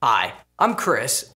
Hi, I'm Chris,